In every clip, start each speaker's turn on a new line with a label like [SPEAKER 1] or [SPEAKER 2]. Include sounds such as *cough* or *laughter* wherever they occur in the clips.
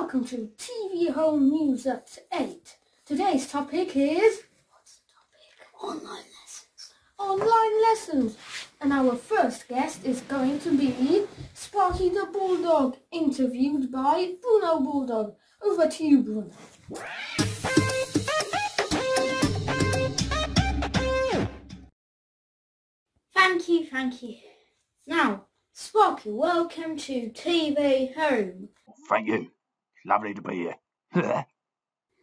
[SPEAKER 1] welcome to TV Home News at 8. Today's topic is... What's the topic? Online lessons. Online lessons. And our first guest is going to be Sparky the Bulldog, interviewed by Bruno Bulldog. Over to you, Bruno. Thank you, thank you. Now, Sparky, welcome to TV Home.
[SPEAKER 2] Thank you. Lovely to be here. *laughs*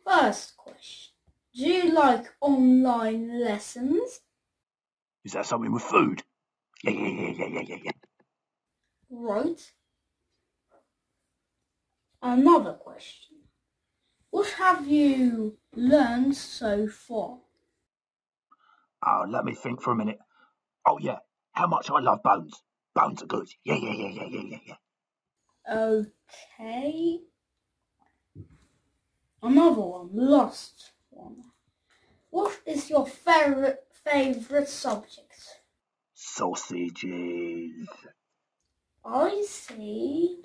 [SPEAKER 1] First question. Do you like online lessons?
[SPEAKER 2] Is that something with food? Yeah, yeah, yeah, yeah, yeah, yeah, yeah.
[SPEAKER 1] Right. Another question. What have you learned so far?
[SPEAKER 2] Oh, let me think for a minute. Oh, yeah. How much I love bones. Bones are good. Yeah, yeah, yeah, yeah, yeah, yeah, yeah.
[SPEAKER 1] Okay. Another one. Last one. What is your favorite favorite subject?
[SPEAKER 2] Sausages.
[SPEAKER 1] I see.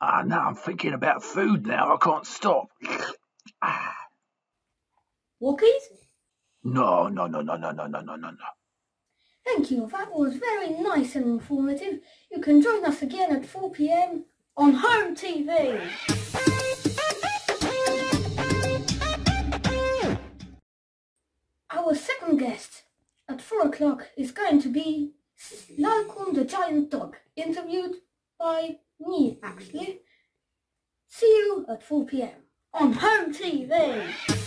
[SPEAKER 2] Ah, now I'm thinking about food now. I can't stop. *sighs* Ah,
[SPEAKER 1] Wookies?
[SPEAKER 2] no, no, no, no, no, no, no, no, no, no.
[SPEAKER 1] Thank you. That was very nice and informative. You can join us again at 4 p.m. on Home TV. Our second guest at 4 o'clock is going to be Malcolm the Giant Dog, interviewed by me, actually. See you at 4 p.m. on Home TV.